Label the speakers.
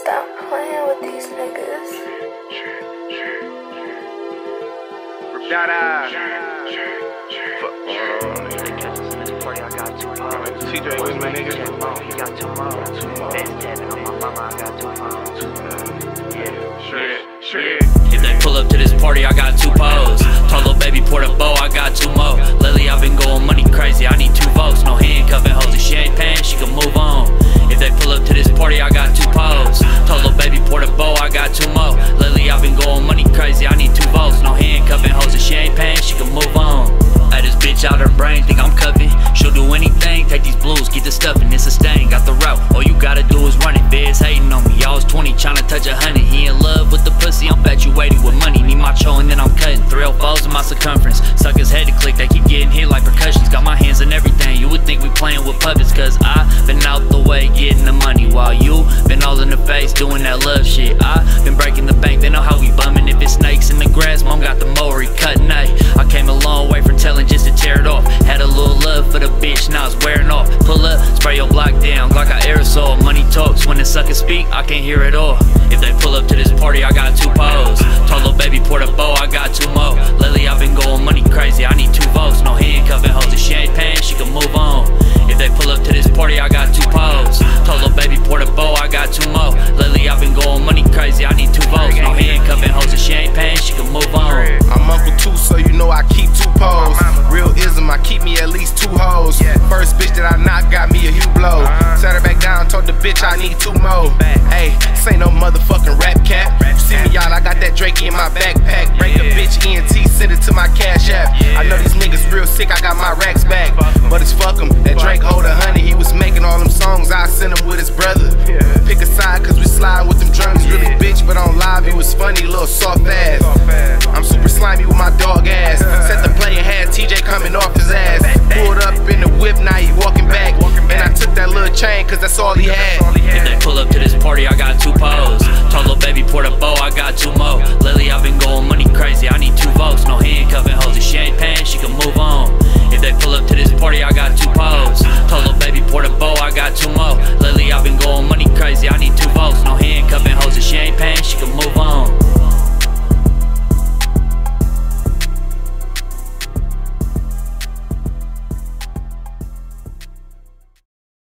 Speaker 1: Stop playing with these niggas.
Speaker 2: Dada.
Speaker 3: TJ was my nigga.
Speaker 4: He got two more. Best tapping on my mama, I got two more. Yeah.
Speaker 2: Shred, shred.
Speaker 5: If they pull up to this party, I got two pose. Told little baby pour the bow, I got two more. Blues, get the stuff and it's a stain. Got the route, all you gotta do is run it. Biz hating on me, I was 20, tryna touch a hundred. He in love with the pussy, I'm infatuated with money. Need my cho and then I'm cutting. Three oh foes in my circumference. Suckers head to click, they keep getting hit like percussions. Got my hands in everything, you would think we playing with puppets. Cause I been out the way getting the money while you been all in the face doing that love shit. I been breaking the bank, they know how we bumming. If it's snakes in the grass, mom got the mower, wearing off. Pull up, spray your block down, like I aerosol. Money talks, when the suckers speak, I can't hear it all. If they pull up to this party, I got two pose. Told little baby pour a bow, I got two more. Lately
Speaker 6: First bitch that I knocked got me a huge blow. Set her back down, told the bitch I need two more. Hey, this ain't no motherfucking rap cap. You see me out, I got that Draco in my backpack. Break a bitch ENT, send it to my cash app. I know these niggas real sick, I got my racks back. But it's fuck 'em. That Drake hold a honey, he was making all them songs. I sent him with his brother. Pick a side, cause we slide with them drums. Really bitch, but on live, he was funny, little soft ass. I'm super slimy with my dog ass. cause that's all he had. If they pull up to
Speaker 5: this party, I got two poles. Told little baby, pour the bowl.